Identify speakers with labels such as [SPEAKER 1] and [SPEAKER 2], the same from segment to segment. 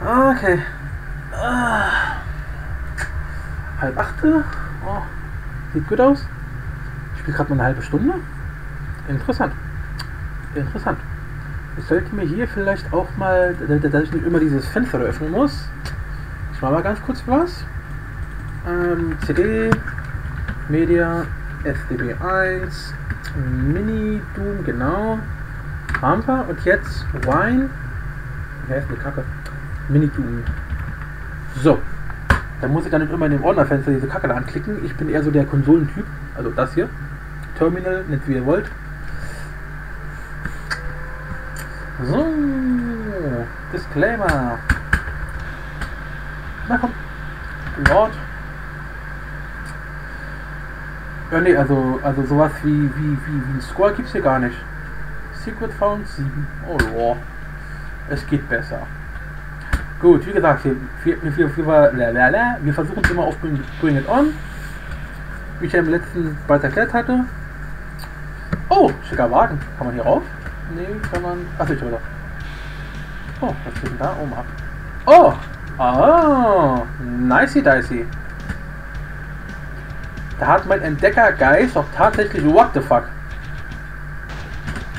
[SPEAKER 1] Okay. Ah. Halb achte. Oh. Sieht gut aus. Ich spiele gerade mal eine halbe Stunde. Interessant. Interessant. Ich sollte mir hier vielleicht auch mal, dass ich nicht immer dieses Fenster öffnen muss. Ich mache mal ganz kurz was. Ähm, CD, Media, SDB1, Mini Doom, genau. Rampa und jetzt Wine. Ist die Kacke? Mini Doom. So. Da muss ich dann nicht immer in dem Ordnerfenster diese Kacke da anklicken. Ich bin eher so der Konsolentyp. Also das hier. Terminal, nennt wie ihr wollt. So. Disclaimer. Na komm. Lord. Ja, nee, also, also sowas wie, wie, wie, wie Score gibt's hier gar nicht. Secret Found 7. Oh, ja. Es geht besser. Gut, wie gesagt, wir, wir, wir, wir, versuchen es immer auf Bring, It On. Wie ich ja im letzten bald erklärt hatte. Oh, schicker Wagen. Kann man hier rauf? Nee, kann man. Achso, ich wieder. Oh, was steht denn da oben ab? Oh! Ah! Nicey dicey. Da hat mein Entdeckergeist doch tatsächlich. What the fuck?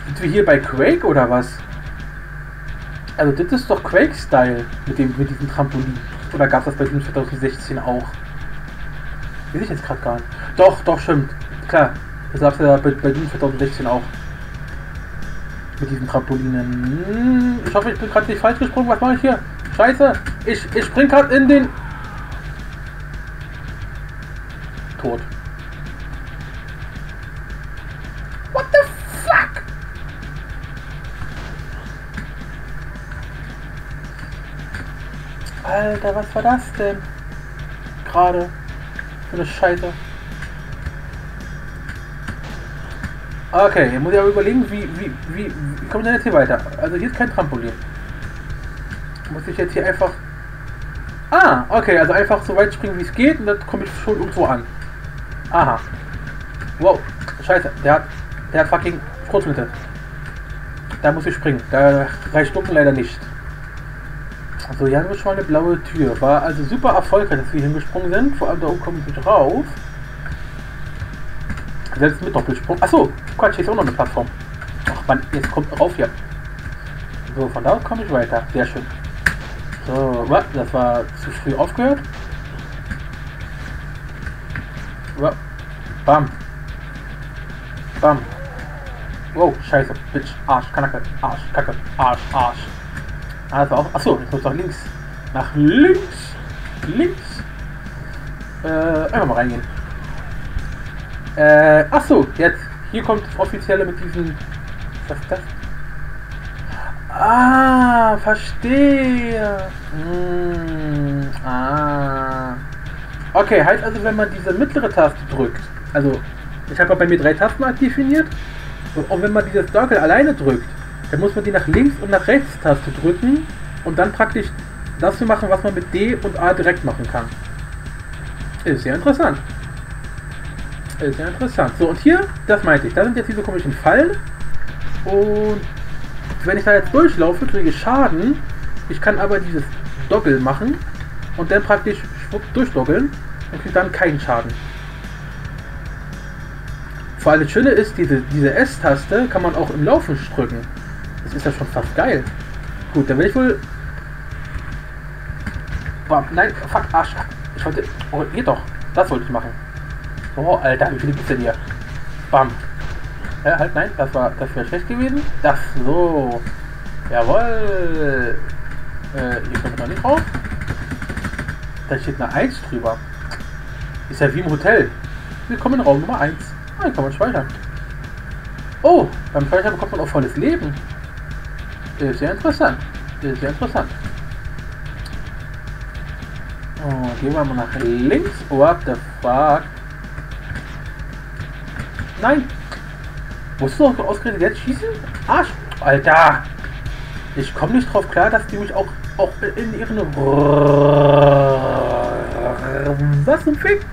[SPEAKER 1] Sind wir hier bei Quake oder was? Also das ist doch Quake-Style mit dem mit diesem Trampolin. Oder gab es das bei dem 2016 auch? Weiß ich jetzt gerade gar nicht. Doch, doch, stimmt. Klar. Das gab es ja bei, bei dem 2016 auch. Mit diesen Trampolinen. Hm, ich hoffe, ich bin gerade nicht falsch gesprungen. Was mache ich hier? Scheiße. Ich, ich spring gerade in den... Tot. Alter, was war das denn? Gerade. Für eine Scheiße. Okay, hier muss ich aber überlegen, wie, wie, wie, wie komme ich denn jetzt hier weiter? Also hier ist kein Trampolin. Muss ich jetzt hier einfach... Ah, okay, also einfach so weit springen, wie es geht und dann komme ich schon irgendwo an. Aha. Wow, scheiße, der hat, der hat fucking Kurzmittel. Da muss ich springen. Da reicht Ducken leider nicht. Also hier haben wir schon mal eine blaue Tür. War also super erfolgreich, dass wir hingesprungen sind. Vor allem da oben komme ich nicht rauf. Selbst mit Doppelsprung. Achso, Quatsch, hier ist auch noch eine Plattform. Ach man, jetzt kommt rauf hier. So, von da komme ich weiter. Sehr schön. So, was? Das war zu früh aufgehört. Bam. Bam. Wow, scheiße. Bitch. Arsch, Kanacke. Arsch, Kacke. Arsch, Arsch. Also auch. Achso, ich muss nach links. Nach links. Links. Äh, einfach mal reingehen. Äh, achso, jetzt. Hier kommt das offizielle mit diesen. Was ist das? Ah, verstehe. Hm, ah. Okay, heißt also, wenn man diese mittlere Taste drückt, also ich habe bei mir drei Tasten definiert, und auch wenn man dieses Circle alleine drückt, dann muss man die nach links und nach rechts Taste drücken und dann praktisch das zu machen, was man mit D und A direkt machen kann. Ist ja interessant. Ist ja interessant. So, und hier, das meinte ich, da sind jetzt diese komischen Fallen. Und wenn ich da jetzt durchlaufe, kriege ich Schaden. Ich kann aber dieses Doggle machen und dann praktisch schwupp durchdoggeln und kriege dann keinen Schaden. Vor allem das Schöne ist, diese, diese S-Taste kann man auch im Laufen drücken. Das ist ja schon fast geil. Gut, dann will ich wohl... Bam, nein, fuck, Arsch. Ich wollte... Oh, hier doch. Das wollte ich machen. Oh, Alter, wie viele gibt's denn hier? Bam. Ja, halt, nein, das war das wäre schlecht gewesen. Das, so. Jawohl. Äh, hier kommt noch nicht drauf. Da steht eine 1 drüber. Ist ja wie im Hotel. Willkommen in Raum Nummer 1. Ah, kann man speichern. Oh, beim Speichern bekommt man auch volles Leben. Ist ja interessant. Ist ja interessant. Oh, gehen wir mal nach links. What the fuck? Nein! Musst du doch ausgerechnet jetzt schießen? Arsch! Alter! Ich komme nicht drauf klar, dass die mich auch, auch in ihren... Was zum Fick?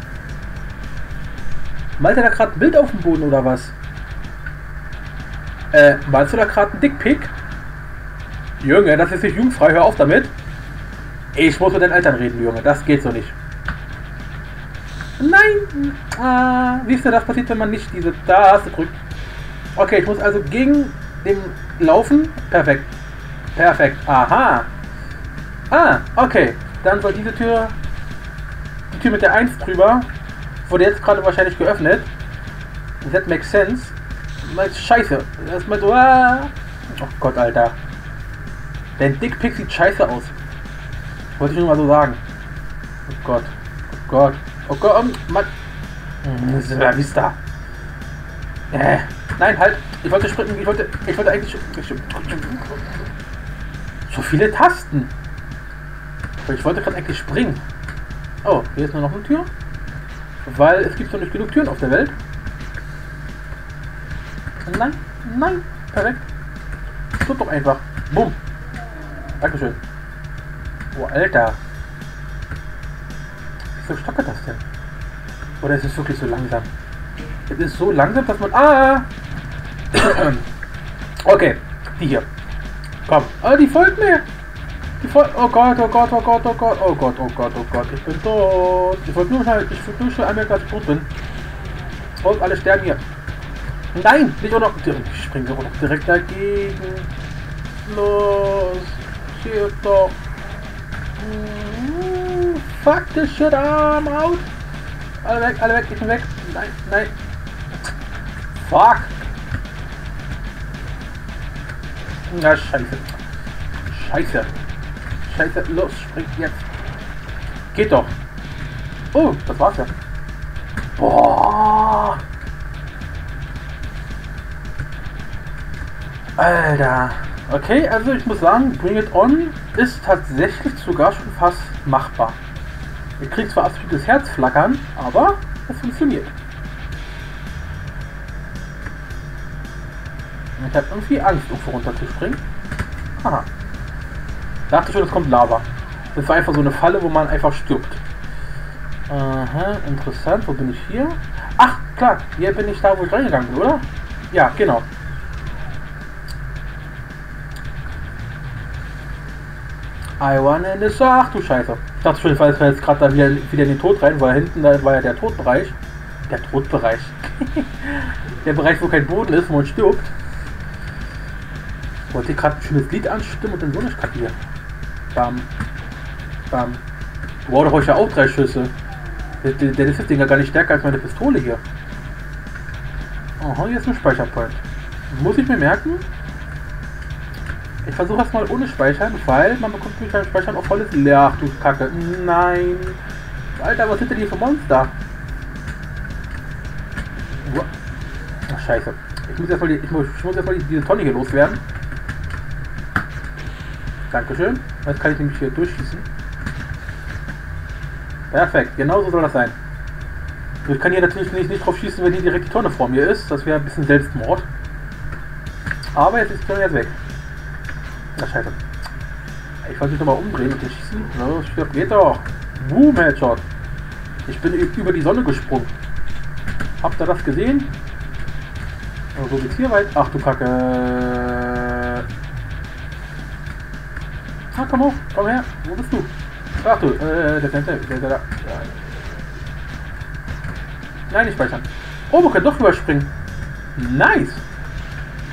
[SPEAKER 1] Malt er da gerade ein Bild auf dem Boden oder was? Äh, malst du da gerade ein Dickpick? Junge, das ist nicht jugendfrei, hör auf damit. Ich muss mit den Eltern reden, Junge. Das geht so nicht. Nein! Ah, siehst du, das passiert, wenn man nicht diese Taste drückt. Okay, ich muss also gegen den laufen. Perfekt. Perfekt. Aha. Ah, okay. Dann soll diese Tür, die Tür mit der 1 drüber, wurde jetzt gerade wahrscheinlich geöffnet. That makes sense. Scheiße. Erstmal so. Ah. Oh Gott, Alter. Dein Dickpick sieht scheiße aus. Wollte ich nur mal so sagen. Oh Gott. Oh Gott. Oh Gott. Oh Mann. Hm, Vista. Äh. Nein, halt. Ich wollte sprinten. Ich wollte. Ich wollte eigentlich. So viele Tasten. Ich wollte gerade eigentlich springen. Oh, hier ist nur noch eine Tür. Weil es gibt so nicht genug Türen auf der Welt. Nein, nein, perfekt. Tut doch einfach. Bumm. Dankeschön. Oh, Alter. Wieso stockert das denn? Oder ist es wirklich so langsam? Es ist so langsam, dass man... Ah! okay, die hier. Komm. Ah, die folgt mir. Die folgt... Oh Gott, oh Gott, oh Gott, oh Gott, oh Gott, oh Gott, oh Gott. Ich bin tot. Ich wollte nur schnell... Ich wollte nur schnell einmal, ich tot bin. Und alle sterben hier. Nein, nicht auch noch. Ich springe aber noch direkt dagegen. Los. Hier doch. Uh, fuck this shit, I'm out. Alle weg, alle weg, ich bin weg. Nein, nein. Fuck. Na, scheiße. Scheiße. Scheiße, los, spring jetzt. Geht doch. Oh, das war's ja. Boah. Alter. Okay, also ich muss sagen, Bring It On ist tatsächlich sogar schon fast machbar. Ihr kriegt zwar absolutes Herzflackern, aber es funktioniert. Ich habe irgendwie Angst, irgendwo runterzuspringen. Haha. Dachte schon, es kommt Lava. Das war einfach so eine Falle, wo man einfach stirbt. Aha, interessant. Wo bin ich hier? Ach, klar. Hier bin ich da, wo ich reingegangen bin, oder? Ja, genau. I wanna in the Ach du Scheiße. Ich dachte schon, ich war jetzt gerade da wieder, wieder in den Tod rein, weil hinten da war ja der Todbereich. Der Todbereich. der Bereich, wo kein Boden ist, wo man stirbt. Wollte ich gerade ein schönes Lied anstimmen und dann so eine Kacke hier. Bam. Bam. Wow, da brauche ich ja auch drei Schüsse. Der, der, der ist ja gar nicht stärker als meine Pistole hier. Aha, hier ist ein Speicherpoint. Muss ich mir merken? Ich versuche es mal ohne Speichern, weil man bekommt mich beim Speichern auch volles leer. Ach du Kacke. Nein. Alter, was sind denn hier für Monster? Ach, scheiße. Ich muss erstmal die, ich muss, ich muss erstmal diese Tonne hier loswerden. Dankeschön. Jetzt kann ich nämlich hier durchschießen. Perfekt, genau so soll das sein. Ich kann hier natürlich nicht, nicht drauf schießen, wenn hier direkt die Tonne vor mir ist. Das wäre ein bisschen Selbstmord. Aber jetzt ist die Tonne jetzt weg. Na scheiße. Ich wollte mich nochmal umdrehen und schießen. Na, stirb, geht doch. Boom, Headshot. Ich bin über die Sonne gesprungen. Habt ihr das gesehen? So geht's hier weit. Ach du Kacke. Ah, komm hoch, komm her. Wo bist du? Ach du, äh, der Fenster, der, der, der. Nein, nicht speichern. Oh, wir können doch überspringen. Nice.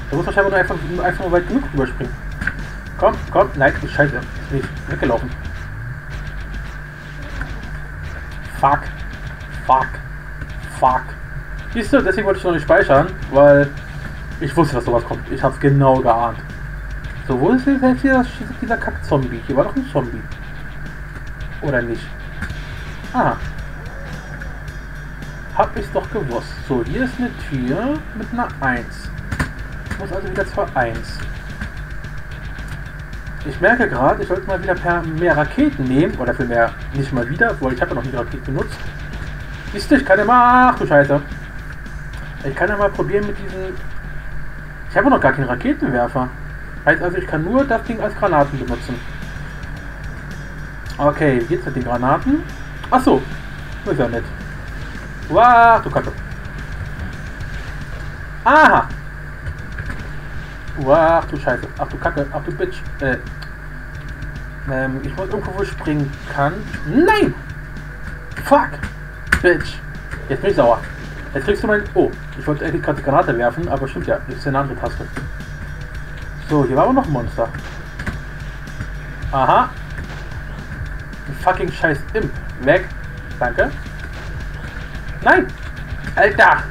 [SPEAKER 1] Da muss man nur einfach, einfach nur weit genug überspringen. Komm, komm, nein, Scheiße. Ist nicht weggelaufen. Fuck. Fuck. Fuck. Siehst du, deswegen wollte ich noch nicht speichern, weil ich wusste, dass sowas kommt. Ich hab's genau geahnt. So, wo ist jetzt hier dieser Kack-Zombie? Hier war doch ein Zombie. Oder nicht? Ah. Hab ich's doch gewusst. So, hier ist eine Tür mit einer 1. Ich muss also wieder zur 1. Ich merke gerade, ich sollte mal wieder per mehr Raketen nehmen. Oder für mehr nicht mal wieder, weil ich habe ja noch nie Raketen benutzt. Du, ich kann ja mal. Ach du Scheiße. Ich kann ja mal probieren mit diesen. Ich habe noch gar keinen Raketenwerfer. Heißt also, ich kann nur das Ding als Granaten benutzen. Okay, jetzt sind die Granaten. Achso, ist ja nett. Wow, du Kacke. Aha, Ach du Scheiße. Ach du Kacke. Ach du Bitch. Äh. Ähm, ich muss irgendwo wo springen kann. Nein! Fuck! Bitch! Jetzt bin ich sauer. Jetzt kriegst du mein. Oh, ich wollte eigentlich gerade die Granate werfen, aber stimmt ja, das ist eine andere Taste. So, hier war aber noch ein Monster. Aha. Ein fucking scheiß Imp. Weg. Danke. Nein! Alter!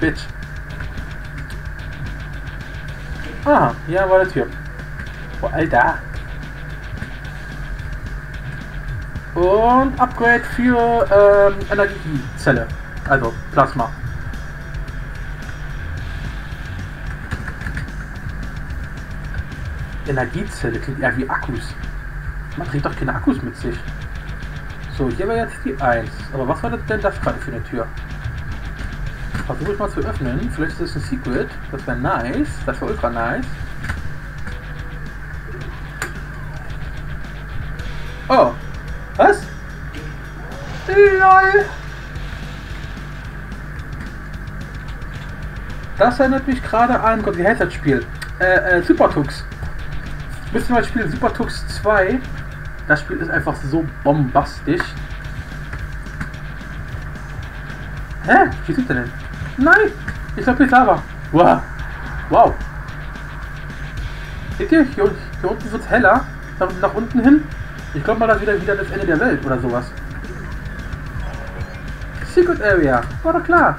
[SPEAKER 1] Bitch. Aha, hier war der Tür. Oh, Alter. Und Upgrade für ähm, Energiezelle. Also Plasma. Energiezelle klingt eher wie Akkus. Man trägt doch keine Akkus mit sich. So, hier wäre jetzt die 1. Aber was war das denn das gerade für eine Tür? Versuche ich mal zu öffnen. Vielleicht ist es ein Secret. Das wäre nice. Das wäre ultra nice. Oh. Was? LOL. Das erinnert mich gerade an, Gott, wie heißt das Spiel? Äh, äh, Super Tux. Müssen wir mal spielen, Super Tux 2. Das Spiel ist einfach so bombastisch. Hä? Wie sind denn? Nein! Ich glaube, jetzt Lava. Wow. Wow. Seht ihr? Hier, hier unten wird es heller. Nach, nach, unten hin. Ich glaube mal, das wieder wieder das Ende der Welt oder sowas. Secret Area. War doch klar.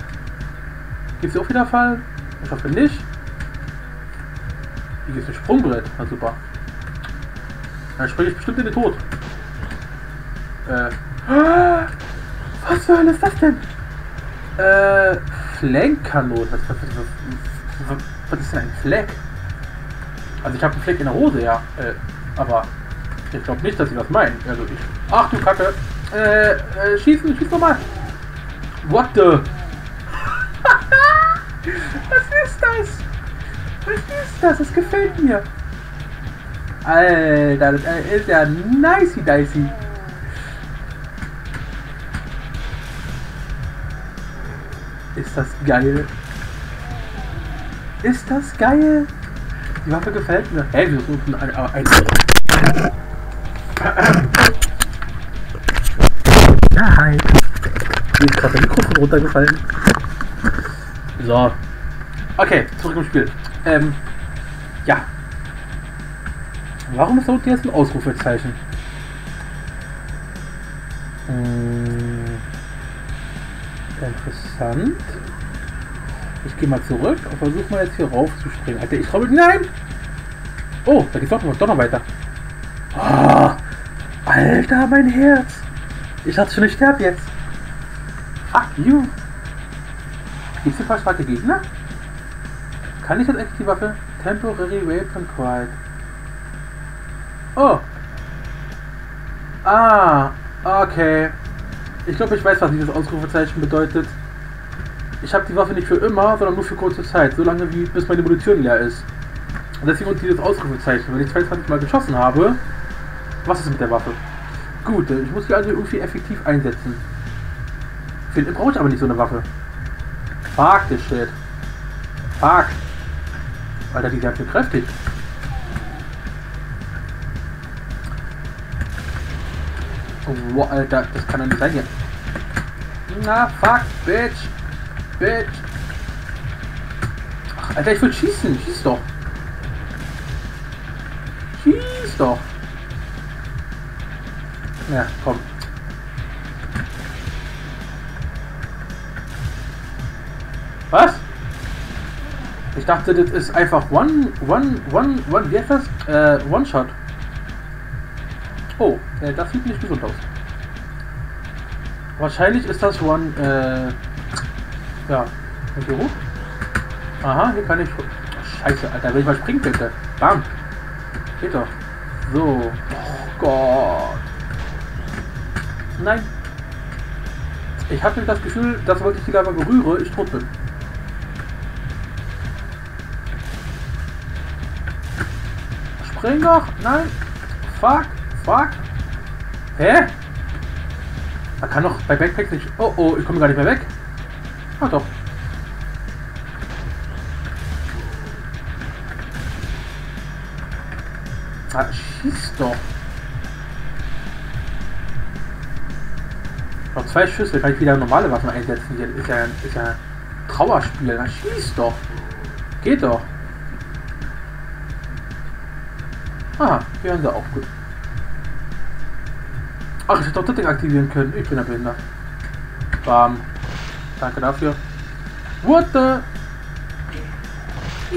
[SPEAKER 1] Gibt es auch wieder Fall? Ich hoffe nicht. Hier gibt es ein Sprungbrett. Na super. Dann springe ich bestimmt in den Tod. Äh. Was zur Hölle ist das denn? Äh. Flankkanone. Was, was, was, was, ist denn ein Fleck? Also ich habe einen Fleck in der Hose, ja. Äh, aber ich glaube nicht, dass sie das meinen. Also ich. Ach du Kacke. Äh, äh schießen, schieß nochmal. What the? was ist das? Was ist das? Das gefällt mir. Alter, das ist ja nicey dicey. Ist das geil? Ist das geil? Die Waffe gefällt mir. Hey, wir suchen ein, ein, Ja, hi. Hier ist gerade der Mikrofon runtergefallen. So. Okay, zurück im Spiel. Ähm, ja. Warum ist da jetzt ein Ausrufezeichen? Hm, interessant. Ich gehe mal zurück und versuche mal jetzt hier rauf zu springen. Alter, ich glaube, nein! Oh, da geht's doch noch, doch noch weiter. Oh, Alter, mein Herz! Ich dachte schon, ich sterbe jetzt. Fuck you! Gibt es hier starke Gegner? Kann ich jetzt eigentlich die Waffe? Temporary Weapon Quiet. Oh! Ah, okay. Ich glaube, ich weiß, was dieses Ausrufezeichen bedeutet. Ich habe die Waffe nicht für immer, sondern nur für kurze Zeit, so lange wie bis meine Munition leer ist. Und deswegen dieses Ausrufezeichen. Wenn ich 22 Mal geschossen habe, was ist mit der Waffe? Gut, ich muss die also irgendwie effektiv einsetzen. Für den brauche ich aber nicht so eine Waffe. Fuck this shit. Fuck. Alter, die sind ja kräftig. Wow, Alter, das kann doch nicht sein hier. Na, fuck, bitch. Bitch. Ach, Alter, ich will schießen. Schieß doch. Schieß doch. Ja, komm. Was? Ich dachte, das ist einfach One, One, One, One, wie heißt das? Äh, One-Shot. Oh, äh, das sieht nicht gesund aus. Wahrscheinlich ist das One, äh, ja, hier hoch. Aha, hier kann ich, scheiße, Alter, will ich mal springen bitte. Bam. Geht doch. So. Oh Gott. Nein. Ich habe das Gefühl, dass sobald ich die Lava berühre, ich tot bin. Spring doch! Nein! Fuck! Fuck! Hä? Man kann doch bei Backpack nicht. Oh oh, ich komme gar nicht mehr weg. Ah doch. Ah, schieß doch. Noch zwei Schüsse, kann ich wieder normale Waffen einsetzen. Hier ist ja, ist ja Trauerspiel. Na, schieß doch. Geht doch. Ah, hier haben sie auch gut. Ach, ich hätte doch das Ding aktivieren können. Ich bin ein Behindert. Bam. Danke dafür. What the?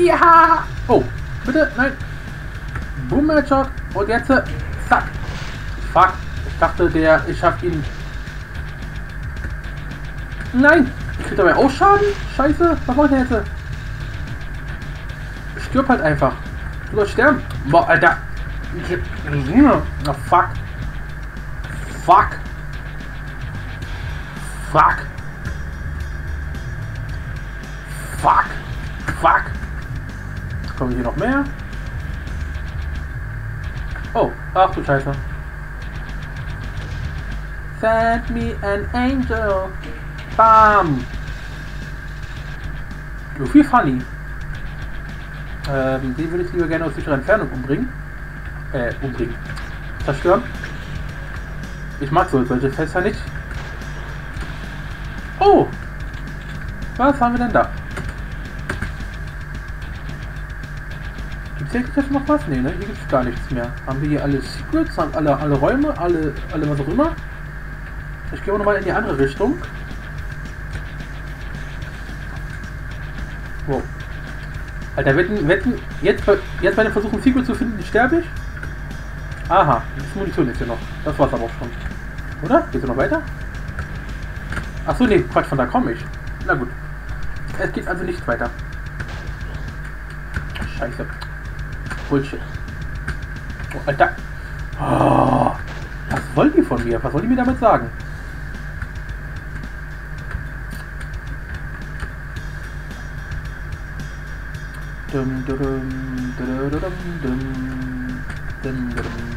[SPEAKER 1] Ja! Oh, bitte, nein. Boom Headshot. Und jetzt, äh, zack. Fuck. Ich dachte, der, ich schaff ihn. Nein! Ich krieg dabei auch Schaden? Scheiße, was macht der jetzt? Stirb halt einfach. Du sollst sterben. Boah, Alter. Oh, fuck. Fuck. Fuck. Fuck. Fuck. Kommen hier noch mehr? Oh, ach du Scheiße. Send me an angel. Bam. So viel funny. Ähm, den würde ich lieber gerne aus sicherer Entfernung umbringen. Äh, umbringen. Zerstören. Ich mag so solche Fässer nicht. Oh! Was haben wir denn da? Gibt es jetzt noch was? Nee, ne? Hier gibt es gar nichts mehr. Haben wir hier alle Secrets? Haben alle, alle Räume? Alle, alle was auch immer? Ich gehe nochmal in die andere Richtung. Wow. Alter, wetten, wetten, jetzt, bei- jetzt bei dem Versuch, ein Secret zu finden, sterbe ich? Aha, das Munition ist hier noch. Das war's aber auch schon. Oder? Geht's noch weiter? Achso, nee, Quatsch, von da komme ich. Na gut. Es geht also nicht weiter. Scheiße. Bullshit. Oh, Alter. Oh, was wollen die von mir? Was wollen die mir damit sagen? Dum, dum, dum, dum, dum, dum, dum, dum.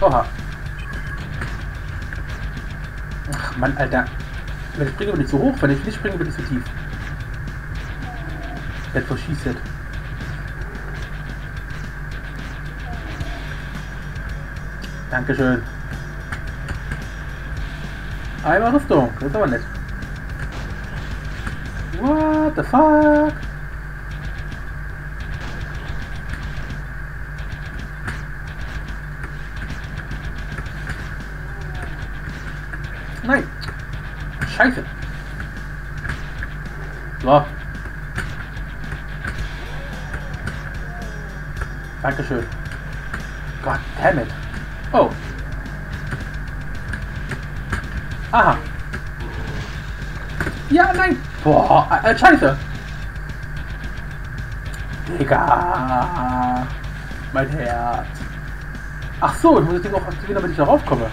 [SPEAKER 1] Oha. Ach Mann, Alter. Wenn ich springe, bin ich zu hoch. Wenn ich nicht springe, bin ich zu tief. That's what she. Dankeschön. Einmal Rüstung. Das ist aber nett. What the fuck? Scheiße. So. Dankeschön. God damn it. Oh. Aha. Ja, nein. Boah, äh, scheiße. Digga. Mein Herz. Ach so, ich muss das Ding auch aktivieren, damit ich darauf komme.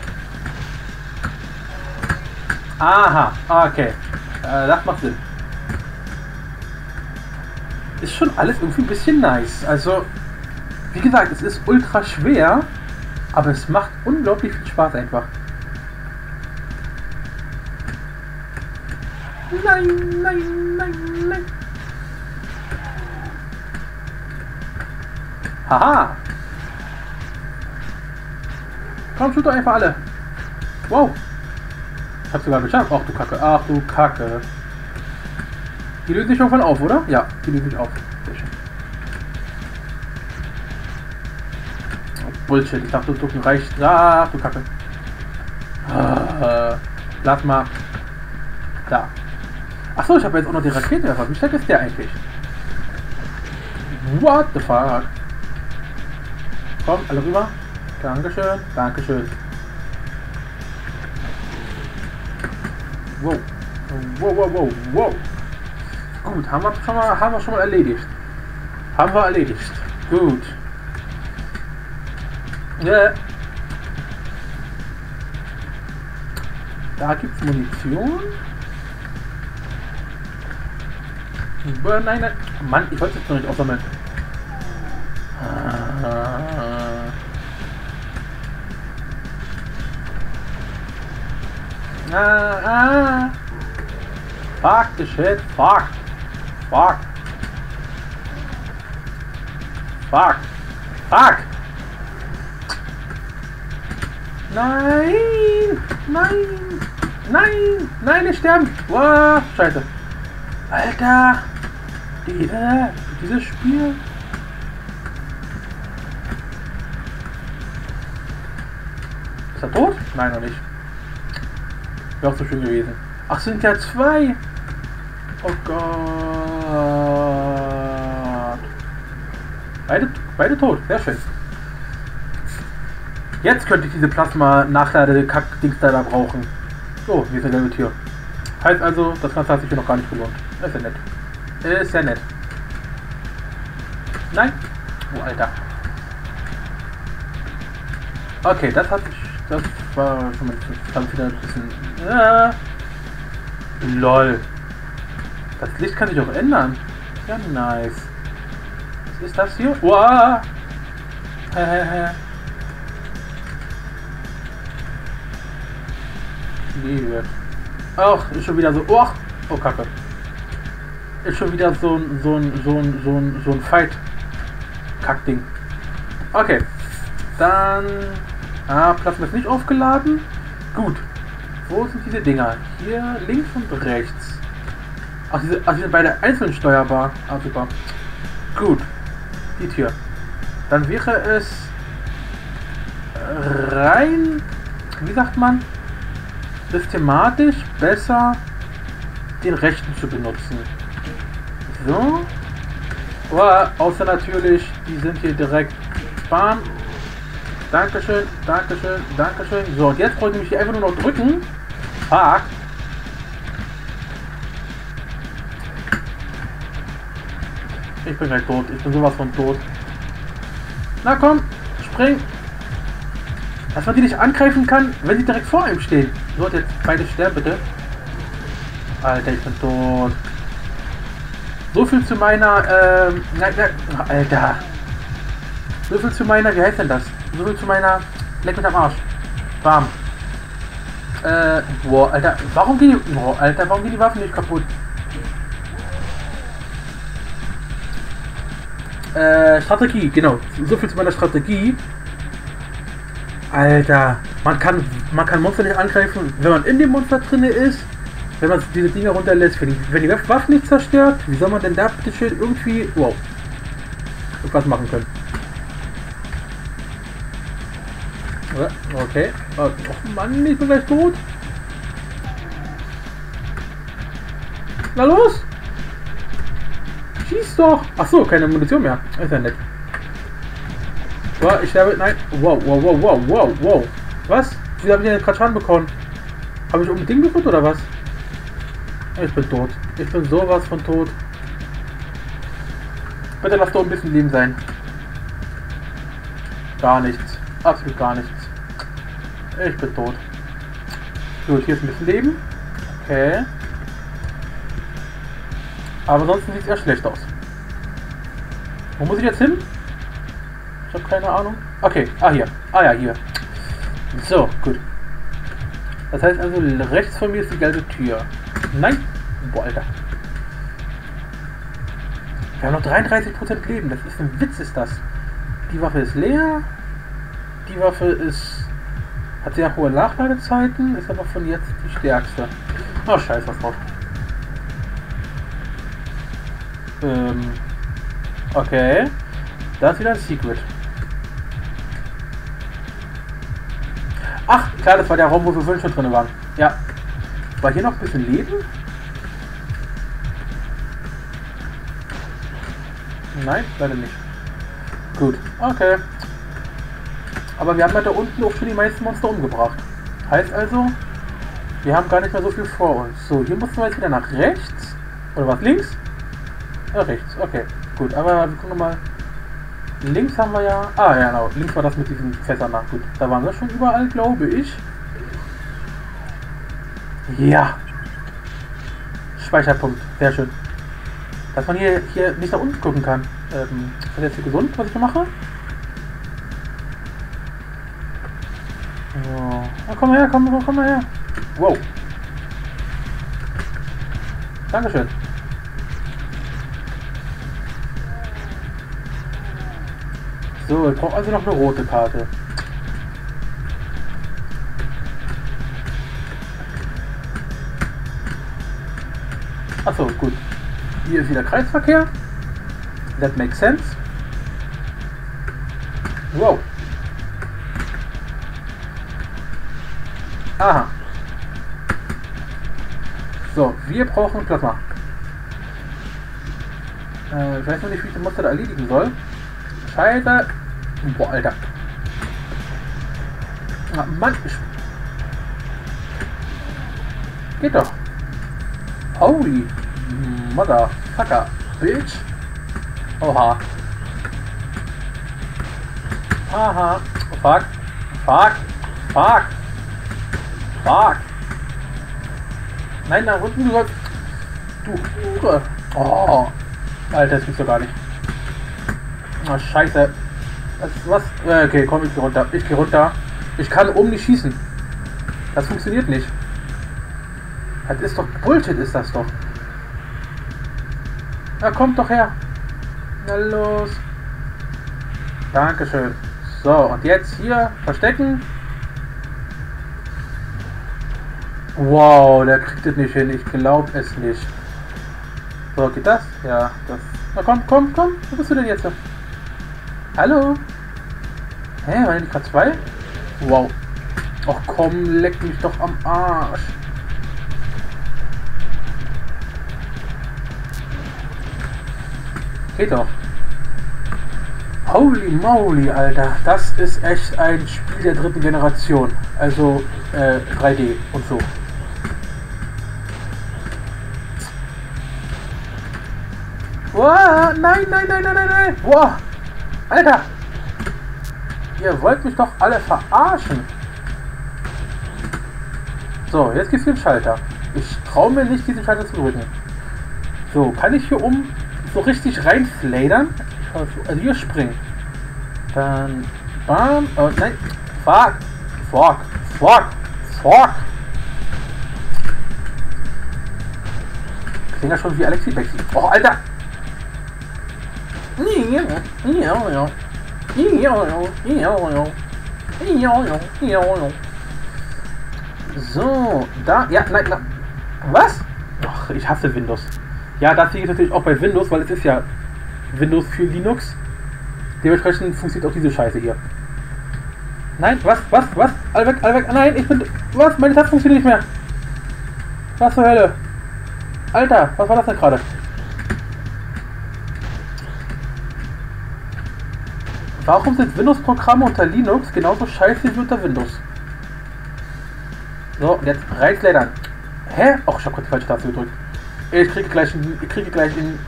[SPEAKER 1] Aha, okay. Äh, das macht Sinn. Ist schon alles irgendwie ein bisschen nice. Also, wie gesagt, es ist ultra schwer, aber es macht unglaublich viel Spaß einfach. Nein, nein, nein, nein. Haha. Komm, shoot doch einfach alle. Wow. Ich hab's sogar geschafft. Ach du Kacke. Ach du Kacke. Die lösen sich irgendwann auf, oder? Ja, die lösen sich auf. Bullshit. Ich dachte, drücken reicht. Ach du Kacke. Ah, Plasma. Da. Achso, ich habe jetzt auch noch die Raketenwerfer. Wie stark ist der eigentlich? What the fuck? Komm, alle rüber. Dankeschön, Dankeschön. Wow. Wow, wow, wow, wow. Gut, haben wir schon mal, haben wir schon mal erledigt. Haben wir erledigt. Gut. Ja. Da gibt's Munition. Nein, nein. Mann, ich wollte es noch nicht aufsammeln. Ah. Ah, ah. Fuck the shit, fuck. Fuck. Fuck. Fuck. Nein. Nein. Nein. Nein, nicht sterben. Wow. Scheiße. Alter. Die, äh, dieses Spiel. Ist er tot? Nein, noch nicht. Wäre auch so schön gewesen. Ach, sind ja zwei. Oh Gott. Beide, beide tot. Sehr schön. Jetzt könnte ich diese Plasma-Nachlade-Kack-Dings da brauchen. So, ist ein gelbe Tier. Heißt also, das Ganze hat sich hier noch gar nicht gelohnt. Ist ja nett. Ist ja nett. Nein. Oh, Alter. Okay, das hat sich. Das war schon mal. Ich wieder ein bisschen. Ja. LOL. Das Licht kann sich auch ändern. Ja, nice. Was ist das hier? Wow. Liebe. Ach, ist schon wieder so. Oh, oh Kacke. Ist schon wieder so ein so ein so ein so ein so ein Fight. Kackding. Okay. Dann. Ah, Plasma ist nicht aufgeladen. Gut. Wo sind diese Dinger? Hier links und rechts. Ach, diese, ach, die beide einzeln steuerbar. Ah, super. Gut. Die Tür. Dann wäre es rein, wie sagt man, systematisch besser den rechten zu benutzen. So. Oh, außer natürlich, die sind hier direkt. Bam. Dankeschön, Dankeschön, Dankeschön. So, und jetzt wollte ich mich hier einfach nur noch drücken. Fuck. Ich bin gleich tot. Ich bin sowas von tot. Na komm, spring. Dass man die nicht angreifen kann, wenn sie direkt vor ihm stehen. So, jetzt beide sterben bitte. Alter, ich bin tot. So viel zu meiner, ähm, na, na, Alter. So viel zu meiner, wie heißt denn das? Viel zu meiner, leck mit am Arsch. Bam. Äh, boah, Alter, warum gehen die, boah, Alter, warum gehen die Waffen nicht kaputt? Äh, Strategie, genau. So viel zu meiner Strategie. Alter, man kann, man kann Monster nicht angreifen, wenn man in dem Monster drinne ist. Wenn man diese Dinger runterlässt, wenn die, wenn die Waffe nicht zerstört, wie soll man denn da bitte schön irgendwie, wow, irgendwas machen können? Okay. Oh Mann, ich bin gleich tot. Na los! Schieß doch! Ach so, keine Munition mehr. Ist ja nett. So, ich sterbe. Nein. Wow, wow, wow, wow, wow, wow. Was? Wie habe ich denn gerade Schaden bekommen? Habe ich unbedingt gefunden oder was? Ich bin tot. Ich bin sowas von tot. Bitte lass doch ein bisschen Leben sein. Gar nichts. Absolut gar nichts. Ich bin tot. Gut, hier ist ein bisschen Leben. Okay. Aber ansonsten sieht es eher schlecht aus. Wo muss ich jetzt hin? Ich habe keine Ahnung. Okay, ah hier. Ah ja, hier. So, gut. Das heißt also, rechts von mir ist die gelbe Tür. Nein! Boah, Alter. Wir haben noch 33% Leben. Das ist ein Witz, ist das. Die Waffe ist leer. Die Waffe ist hat sehr hohe Nachladezeiten, ist aber von jetzt die stärkste. Oh, scheiß was. Ähm, okay. Da ist wieder ein Secret. Ach, klar, das war der Raum, wo wir vorhin schon drin waren. Ja. War hier noch ein bisschen Leben? Nein, leider nicht. Gut, okay. Aber wir haben halt da unten auch schon die meisten Monster umgebracht. Heißt also, wir haben gar nicht mehr so viel vor uns. So, hier mussten wir jetzt wieder nach rechts. Oder was, links? Ja, rechts. Okay, gut. Aber wir gucken nochmal. Links haben wir ja... Ah, ja, genau. Links war das mit diesen Fässern. Na gut, da waren wir schon überall, glaube ich. Ja. Speicherpunkt. Sehr schön. Dass man hier, hier nicht nach unten gucken kann. Ähm, ist das jetzt hier gesund, was ich hier mache? komm her, komm, komm, komm her. Wow. Dankeschön. So, ich brauche also noch eine rote Karte. Achso, gut. Hier ist wieder Kreisverkehr. That makes sense. Wow. Aha. So, wir brauchen Plasma. Äh, ich weiß noch nicht, wie ich den Monster da erledigen soll. Scheiße. Boah, Alter. Ah, Mann. Geht doch. Holy Motherfucker, Bitch. Oha. Haha. Fuck. Fuck. Fuck. Fuck. Nein, nach unten, sollst... Du Hure. Oh. Alter, das gibt's doch gar nicht. Oh, scheiße. Was, was? Okay, komm, ich geh runter. Ich geh runter. Ich kann oben nicht schießen. Das funktioniert nicht. Das ist doch Bullshit, ist das doch. Na, kommt doch her. Na los. Dankeschön. So, und jetzt hier verstecken. Wow, der kriegt es nicht hin. Ich glaube es nicht. So, geht das? Ja, das. Na komm, komm, komm. Wo bist du denn jetzt? Hallo? Hä, waren die gerade zwei? Wow. Ach komm, leck mich doch am Arsch. Geht doch. Holy moly, Alter. Das ist echt ein Spiel der dritten Generation. Also äh, 3D und so. Wow, nein, nein, nein, nein, nein, nein. Wow. Alter. Ihr wollt mich doch alle verarschen. So, jetzt gibt's den Schalter. Ich traue mir nicht, diesen Schalter zu drücken. So, kann ich hier um so richtig reinfladern. Also hier springen. Dann bam. Oh nein. Fuck. Fuck. Fuck. Fuck. Klingt ja schon wie Alexi Bexi. Oh, Alter. So, da. Ja, nein, nein. Was? Ach, ich hasse Windows. Ja, das hier ist natürlich auch bei Windows, weil es ist ja Windows für Linux. Dementsprechend funktioniert auch diese Scheiße hier. Nein, was, was, was? All weg, all weg. Nein, ich bin. Was? Meine Taste funktioniert nicht mehr. Was zur Hölle? Alter, was war das denn gerade? Warum sind Windows-Programme unter Linux genauso scheiße wie unter Windows? So, jetzt Reizleitern. Hä? Och, ich habe gerade die falsche Taste gedrückt. Ich kriege gleich, ich kriege gleich in,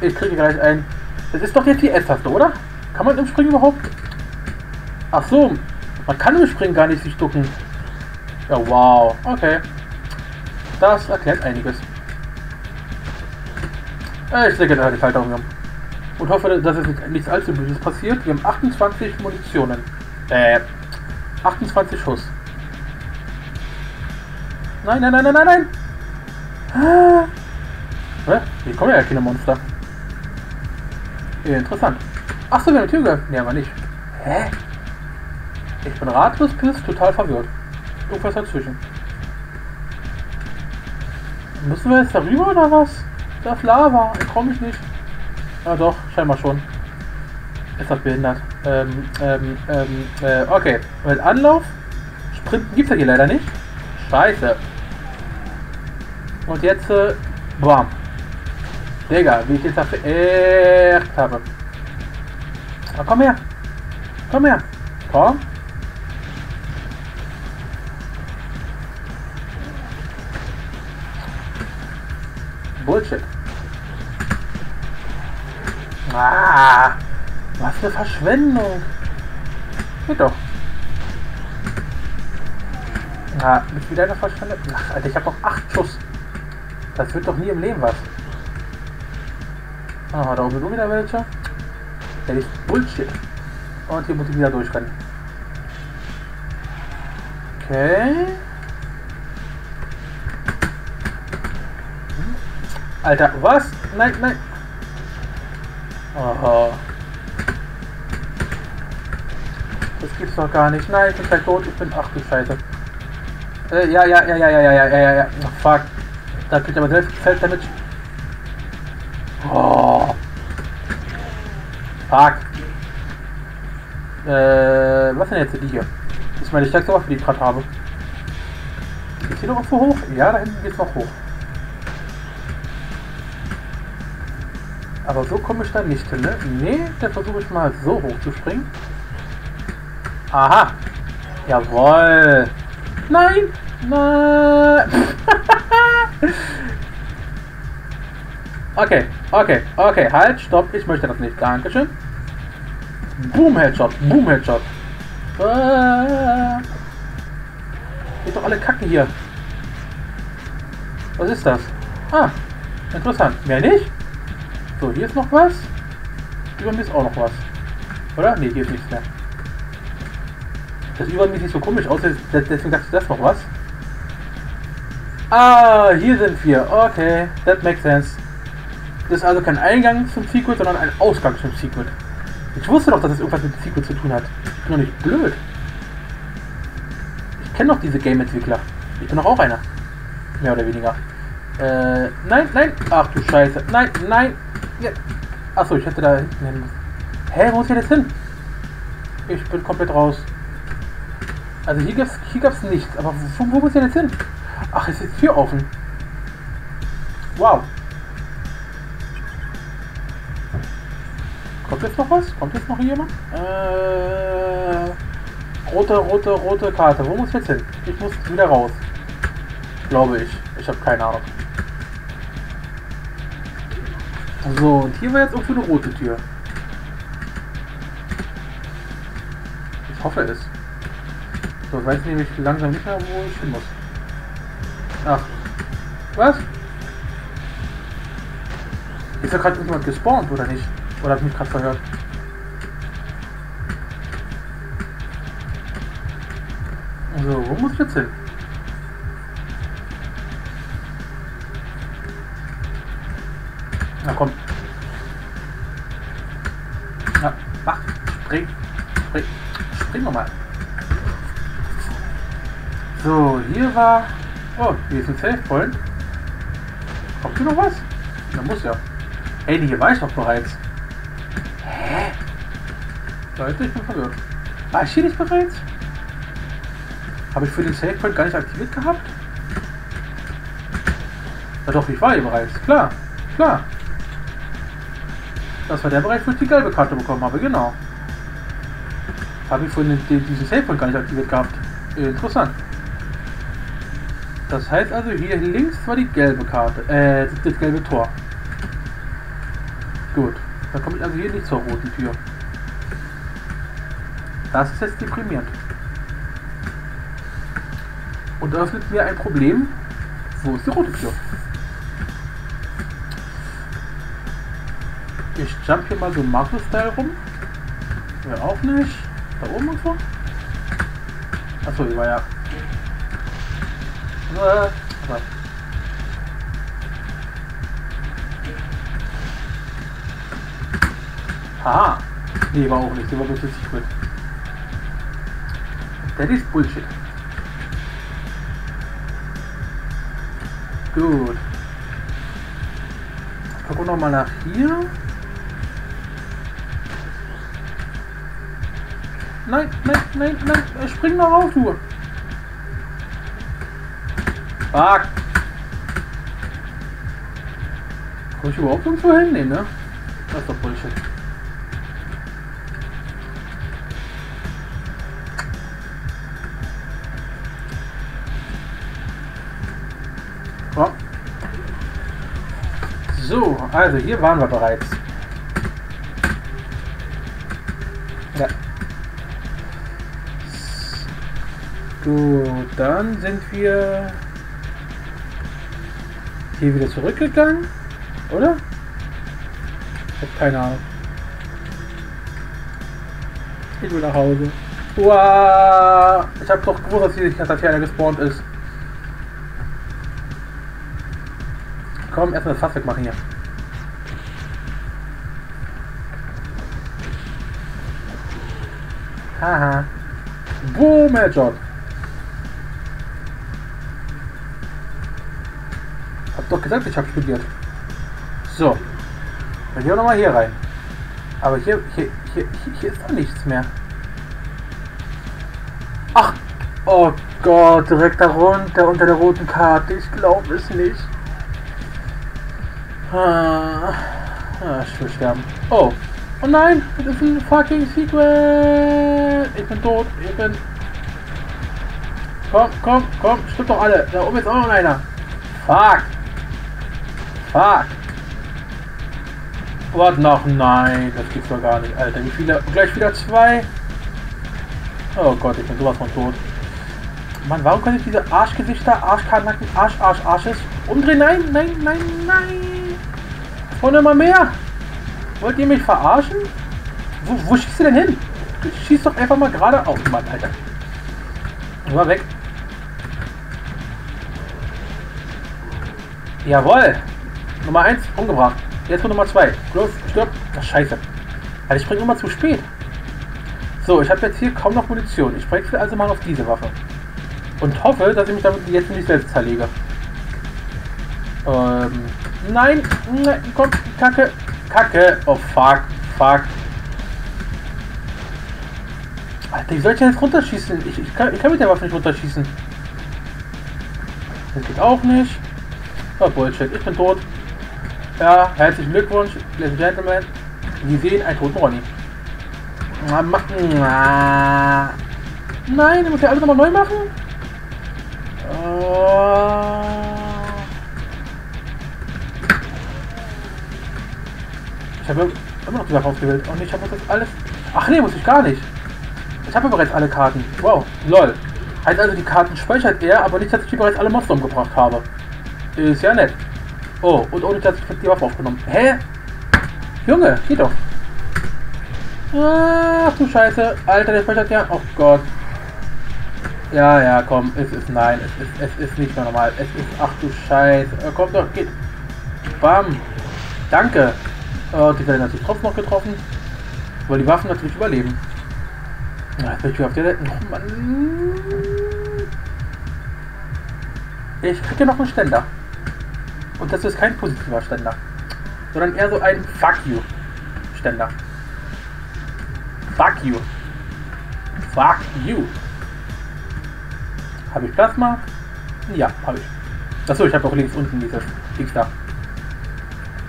[SPEAKER 1] ich kriege gleich ein. Das ist doch jetzt die S-Taste, oder? Kann man im Springen überhaupt? Ach so, man kann im Springen gar nicht sich ducken. Ja, wow. Okay. Das erklärt einiges. Ich lege da die Schaltung um. Und hoffe, dass es nichts allzu Böses passiert. Wir haben 28 Munitionen. Äh, 28 Schuss. Nein, nein, nein, nein, nein, nein! Ah. Hä? Hier kommen ja keine Monster. Interessant. Achso, wir haben die Tür geöffnet. Nee, aber nicht. Hä? Ich bin ratlos bis total verwirrt. Irgendwas dazwischen. Müssen wir jetzt darüber oder was? Das Lava. Ich komme ich nicht. Ah doch, scheinbar schon. Ist das behindert. Ähm, ähm, ähm, äh, okay. Mit Anlauf. Sprinten gibt es hier leider nicht. Scheiße. Und jetzt, äh, bam. Digga, wie ich jetzt echt habe. Na, komm her. Komm her. Komm. Bullshit. Ah, was für Verschwendung. Geht doch. Na, bist wieder eine Verschwendung? Ach, Alter, ich habe noch 8 Schuss. Das wird doch nie im Leben was. Ah, da oben wieder welche. Das ist Bullshit. Und hier muss ich wieder durchrennen. Okay. Hm. Alter, was? Nein, nein. Aha. Das gibt's doch gar nicht. Nein, ich bin tot. Ich bin. Ach du Scheiße. Äh, ja, ja, ja, ja, ja, ja, ja, ja, ja. Oh, fuck. Da kriegt aber selbst Feld damit. Oh. Fuck. Äh, was denn jetzt die hier? Das ist meine stärkste Waffe, die ich gerade habe. Geht's hier noch so hoch? Ja, da hinten geht's noch hoch. Aber so komme ich da nicht hin, ne? Nee, dann versuche ich mal so hoch zu springen. Aha. Jawoll. Nein. Nein. okay, okay, okay. Halt, stopp. Ich möchte das nicht. Dankeschön. Boom Headshot. Boom Headshot. Ah. Geht doch alle Kacke hier. Was ist das? Ah, interessant. Mehr nicht? So, hier ist noch was. Über mir ist auch noch was. Oder? Ne, hier ist nichts mehr. Das über mir sieht so komisch aus, deswegen dachte ich, das noch was. Ah, hier sind wir. Okay, that makes sense. Das ist also kein Eingang zum Secret, sondern ein Ausgang zum Secret. Ich wusste doch, dass es irgendwas mit Secret zu tun hat. Ich bin doch nicht blöd. Ich kenne doch diese Game-Entwickler. Ich bin doch auch einer. Mehr oder weniger. Äh, nein, nein. Ach du Scheiße. Nein, nein. Ja. Achso, ich hätte da hinten hin. Hä, wo muss ich jetzt hin? Ich bin komplett raus. Also hier gab's, hier gab's nichts. Aber wo, wo muss ich jetzt hin? Ach, ist jetzt Tür offen. Wow. Kommt jetzt noch was? Kommt jetzt noch jemand? Äh, rote, rote, rote Karte. Wo muss ich jetzt hin? Ich muss wieder raus. Glaube ich. Ich habe keine Ahnung. So, und hier war jetzt auch für eine rote Tür. Ich hoffe es. So, ich weiß nämlich langsam nicht mehr, wo ich hin muss. Ach. Was? Ist da gerade irgendjemand gespawnt oder nicht? Oder ich mich gerade verhört? So, wo muss ich jetzt hin? Na komm. Na, mach. Spring. Spring. Spring nochmal. So, hier war... Oh, hier ist ein Safe Point. Kommt hier noch was? Da muss ja. Hey, hier war ich doch bereits. Hä? Leute, ich bin verwirrt. War ich hier nicht bereits? Habe ich für den Safe Point gar nicht aktiviert gehabt? Ja doch, ich war hier bereits. Klar, klar. Das war der Bereich, wo ich die gelbe Karte bekommen habe, genau. Habe ich vorhin den, diesen Save Point gar nicht aktiviert gehabt. Interessant. Das heißt also, hier links war die gelbe Karte, äh, das, das gelbe Tor. Gut, dann komme ich also hier nicht zur roten Tür. Das ist jetzt deprimierend. Und öffnet mir ein Problem. Wo ist die rote Tür? Ich jump hier mal so Mario-Style rum. Ja, auch nicht. Da oben irgendwo? Achso, hier war ja. Äh, was? Haha. Nee, war auch nicht. Die war bloß Secret. Das ist Bullshit. Gut. Gucken wir nochmal nach hier. Nein, nein, nein, nein. Spring noch auf, du. Fuck. Komm ich überhaupt irgendwo hin? Nee, ne? Das ist doch Bullshit. So, also hier waren wir bereits. Gut, dann sind wir hier wieder zurückgegangen, oder? Ich habe keine Ahnung. Ich will nach Hause. Uah, ich habe doch gewusst, dass hier, dass hier einer gespawnt ist. Komm, erstmal das Fass wegmachen hier. Haha. Boom, Headshot. Doch gesagt, ich hab studiert. So. Dann wir nochmal hier rein. Aber hier, hier, hier, hier ist doch nichts mehr. Ach! Oh Gott, direkt darunter unter der roten Karte. Ich glaube es nicht. Ah, ah, ich will sterben. Oh. Oh nein, das ist ein fucking Secret. Ich bin tot. Ich bin. Komm, komm, komm, stimmt doch alle. Da oben ist auch noch einer. Fuck. Fuck. Was noch? Nein, das gibt's doch gar nicht, Alter. Wie viele? Gleich wieder zwei. Oh Gott, ich bin sowas von tot. Mann, warum kann ich diese Arschgesichter, Arschkanacken, Arsch, Arsch, Arsches umdrehen? Nein, nein, nein, nein. Und immer mehr. Wollt ihr mich verarschen? Wo, wo schießt ihr denn hin? Schieß doch einfach mal gerade auf, Mann, Alter. War weg. Jawohl. Nummer 1 umgebracht. Jetzt wird Nummer 2. Los, stirb. Ach, scheiße. Also ich springe immer zu spät. So, ich habe jetzt hier kaum noch Munition. Ich wechsle also mal auf diese Waffe. Und hoffe, dass ich mich damit jetzt nicht selbst zerlege. Ähm, nein, nein, komm, Kacke, Kacke. Oh, fuck, fuck. Alter, wie soll ich denn jetzt runterschießen? Ich, ich, kann, ich kann mit der Waffe nicht runterschießen. Das geht auch nicht. Oh, Bullshit, ich bin tot. Ja, herzlichen Glückwunsch, Ladies and Gentlemen. Sie sehen einen toten Ronny. Nein, ich muss ja alles nochmal neu machen. Oh. Ich habe immer noch die Waffe ausgewählt. Und ich habe das alles. Ach nee, muss ich gar nicht. Ich habe bereits alle Karten. Wow, lol. Heißt also, die Karten speichert er, aber nicht, dass ich bereits alle Monster umgebracht habe. Ist ja nett. Oh, und ohne dass ich die Waffe aufgenommen. Hä? Junge, geht doch. Ach du Scheiße. Alter, der speichert ja. Oh Gott. Ja, ja, komm. Es ist nein. Es ist, es ist nicht mehr normal. Es ist. Ach du Scheiße. Äh, komm doch, geht. Bam. Danke. Oh, die werden natürlich trotzdem noch getroffen. Weil die Waffen natürlich überleben. Ja, jetzt bin ich auf der Seite. Oh Mann. Ich kriege noch einen Ständer. Und das ist kein positiver Ständer. Sondern eher so ein Fuck you Ständer. Fuck you. Fuck you. Habe ich Plasma? Ja, habe ich. Achso, ich habe auch links unten dieses Dings da.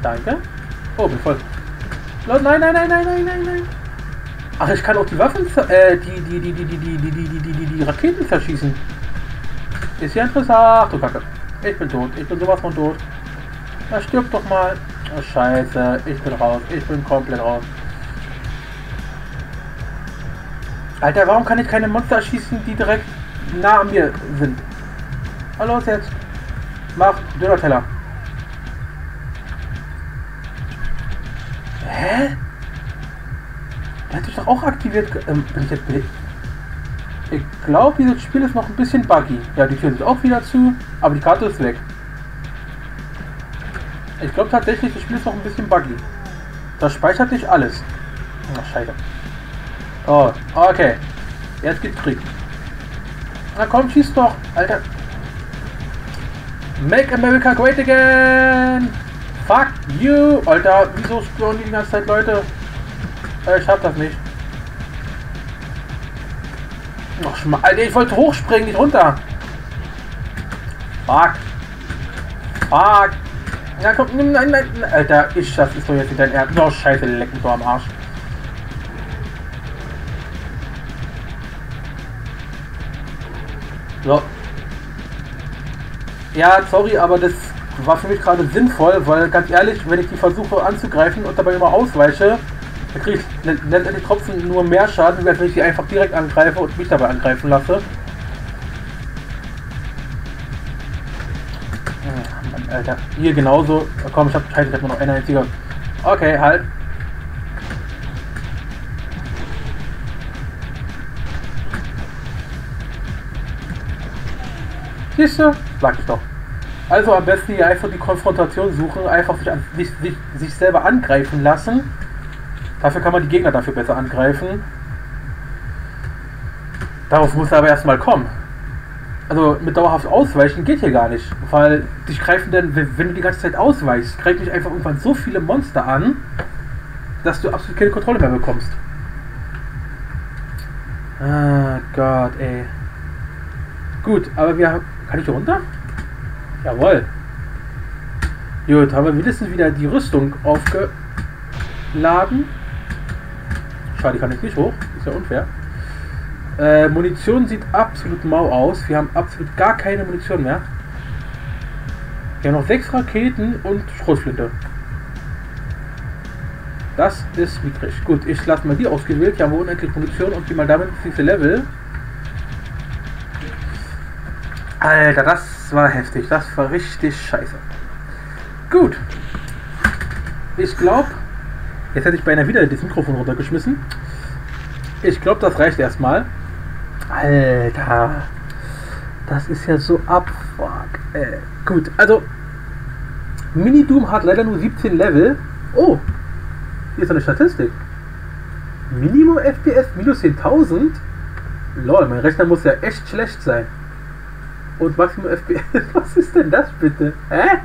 [SPEAKER 1] Danke. Oh, bin voll. Nein, nein, nein, nein, nein, nein, nein. Ach, ich kann auch die Waffen, äh, die, die, die, die, die, die, die, die, die, die, die Raketen zerschießen. Ist ja interessant. Ach du Kacke. Ich bin tot. Ich bin sowas von tot. Na, stirb doch mal. Oh, scheiße. Ich bin raus. Ich bin komplett raus. Alter, warum kann ich keine Monster erschießen, die direkt nah an mir sind? Hallo, was jetzt? Mach Döner-Teller. Hä? Der hat sich doch auch aktiviert. Ähm, bin ich jetzt bin ich, glaube, dieses Spiel ist noch ein bisschen buggy. Ja, die Tür ist auch wieder zu, aber die Karte ist weg. Ich glaube tatsächlich, das Spiel ist noch ein bisschen buggy. Das speichert nicht alles. Ach, scheiße. Oh, okay. Jetzt gibt's Krieg. Na komm, schieß doch, Alter. Make America great again! Fuck you! Alter, wieso spüren die die ganze Zeit Leute? Äh, ich hab das nicht. Ach, Schma Alter, ich wollte hochspringen, nicht runter. Fuck. Fuck. Ja, komm, nein, nein, nein. Alter, ich das ist doch jetzt wieder ein Erd. Oh, scheiße, leck mich doch am Arsch. So. Ja, sorry, aber das war für mich gerade sinnvoll, weil ganz ehrlich, wenn ich die versuche anzugreifen und dabei immer ausweiche, dann kriege ich letztendlich trotzdem nur mehr Schaden, als wenn ich die einfach direkt angreife und mich dabei angreifen lasse. Alter, hier genauso. Komm, ich hab, scheiße, ich hab nur noch eine einzige. Okay, halt. Siehst du? Sag ich doch. Also am besten hier einfach die Konfrontation suchen, einfach sich, an, sich, sich, sich selber angreifen lassen. Dafür kann man die Gegner dafür besser angreifen. Darauf muss er aber erstmal kommen. Also mit dauerhaft ausweichen geht hier gar nicht. Weil dich greifen dann, wenn du die ganze Zeit ausweichst, greifen dich einfach irgendwann so viele Monster an, dass du absolut keine Kontrolle mehr bekommst. Ah Gott, ey. Gut, aber wir Kann ich hier runter? Jawohl. Gut, haben wir mindestens wieder die Rüstung aufgeladen. Schade, ich kann jetzt nicht hoch. Ist ja unfair. Äh, Munition sieht absolut mau aus. Wir haben absolut gar keine Munition mehr. Wir haben noch sechs Raketen und Schrotflinte. Das ist niedrig. Gut, ich lasse mal die ausgewählt. Hier haben wir unendlich Munition und die mal damit nächste Level. Alter, das war heftig. Das war richtig scheiße. Gut. Ich glaube, jetzt hätte ich beinahe wieder das Mikrofon runtergeschmissen. Ich glaube, das reicht erstmal. Alter. Das ist ja so abfuck. Äh, gut, also Mini Doom hat leider nur 17 Level. Oh, hier ist eine Statistik. Minimum FPS minus 10.000. Lol, mein Rechner muss ja echt schlecht sein. Und Maximum FPS, was ist denn das bitte? Hä?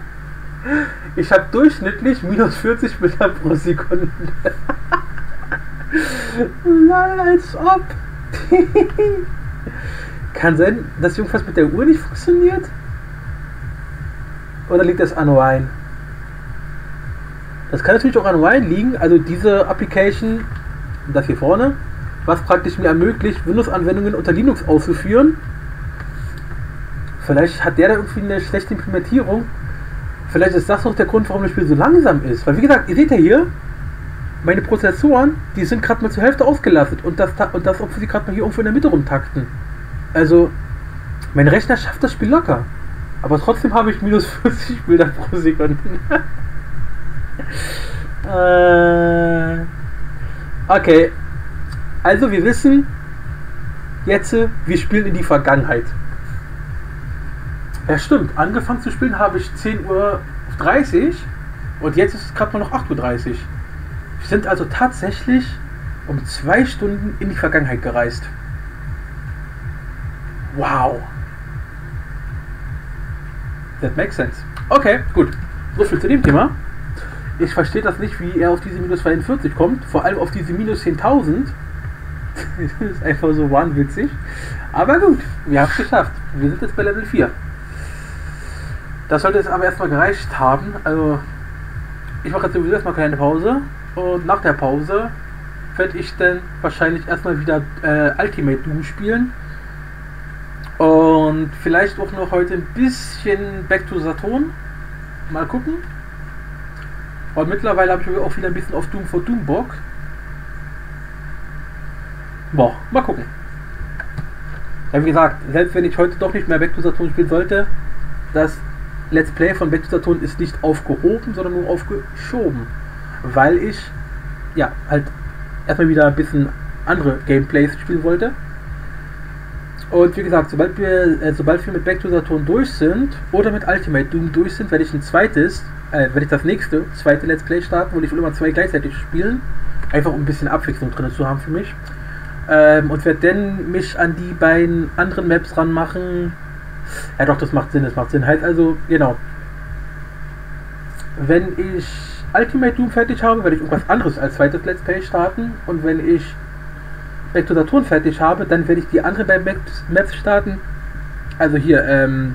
[SPEAKER 1] Ich habe durchschnittlich minus 40 Bilder pro Sekunde. Lol, als ob. Kann sein, dass irgendwas mit der Uhr nicht funktioniert? Oder liegt das an Wine? Das kann natürlich auch an Wine liegen, also diese Application, das hier vorne, was praktisch mir ermöglicht, Windows-Anwendungen unter Linux auszuführen. Vielleicht hat der da irgendwie eine schlechte Implementierung. Vielleicht ist das auch der Grund, warum das Spiel so langsam ist. Weil wie gesagt, ihr seht ja hier, meine Prozessoren, die sind gerade mal zur Hälfte ausgelastet und das, und das, obwohl sie gerade mal hier irgendwo in der Mitte rumtakten. Also, mein Rechner schafft das Spiel locker. Aber trotzdem habe ich minus 40 Bilder pro Sekunde. äh, okay. Also wir wissen jetzt, wir spielen in die Vergangenheit. Ja stimmt, angefangen zu spielen habe ich 10.30 Uhr und jetzt ist es gerade mal noch 8.30 Uhr. Wir sind also tatsächlich um zwei Stunden in die Vergangenheit gereist. Wow. That makes sense. Okay, gut. So viel zu dem Thema. Ich verstehe das nicht, wie er auf diese minus 42 kommt. Vor allem auf diese minus 10.000. das ist einfach so wahnwitzig. Aber gut, wir haben es geschafft. Wir sind jetzt bei Level 4. Das sollte es aber erstmal gereicht haben. Also, ich mache jetzt sowieso erstmal eine kleine Pause. Und nach der Pause werde ich dann wahrscheinlich erstmal wieder äh, Ultimate Doom spielen. Und vielleicht auch noch heute ein bisschen Back to Saturn. Mal gucken. Und mittlerweile habe ich auch wieder ein bisschen auf Doom for Doom Bock. Boah, mal gucken. Ja, wie gesagt, selbst wenn ich heute doch nicht mehr Back to Saturn spielen sollte, das Let's Play von Back to Saturn ist nicht aufgehoben, sondern nur aufgeschoben. Weil ich, ja, halt erstmal wieder ein bisschen andere Gameplays spielen wollte. Und wie gesagt, sobald wir, äh, sobald wir mit Back to Saturn durch sind oder mit Ultimate Doom durch sind, werde ich ein zweites, äh, werde ich das nächste, zweite Let's Play starten, wo ich will immer zwei gleichzeitig spielen. Einfach um ein bisschen Abwechslung drin zu haben für mich. Ähm, und werde dann mich an die beiden anderen Maps ranmachen. Ja doch, das macht Sinn, das macht Sinn. Heißt also, genau. Wenn ich Ultimate Doom fertig habe, werde ich irgendwas anderes als zweites Let's Play starten. Und wenn ich Saturn fertig habe, dann werde ich die anderen beiden Maps starten. Also hier, ähm,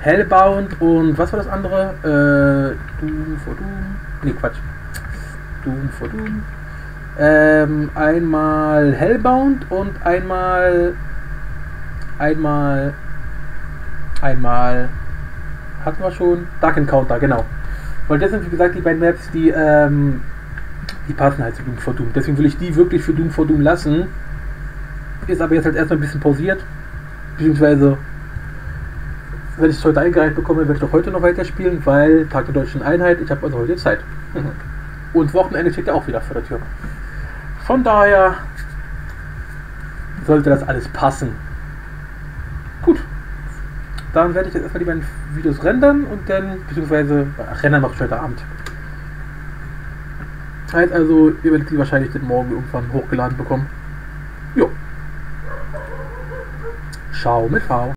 [SPEAKER 1] Hellbound und was war das andere? Äh, Doom for Doom. Nee, Quatsch. Doom for Doom. Ähm, einmal Hellbound und einmal. Einmal. Einmal. Hatten wir schon? Dark Encounter, genau. Weil das sind wie gesagt die beiden Maps, die ähm, die passen halt zu Doom for Doom. Deswegen will ich die wirklich für Doom for Doom lassen. Ist aber jetzt halt erstmal ein bisschen pausiert. Beziehungsweise, wenn ich es heute eingereicht bekomme, werde ich doch heute noch weiterspielen, weil Tag der Deutschen Einheit, ich habe also heute Zeit. Und Wochenende steht ja auch wieder vor der Tür. Von daher sollte das alles passen. Gut. Dann werde ich jetzt erstmal die beiden Videos rendern und dann, beziehungsweise, ach, rendern mache ich heute Abend. Heißt also, ihr werdet die wahrscheinlich den morgen irgendwann hochgeladen bekommen. Jo. Schau mit V.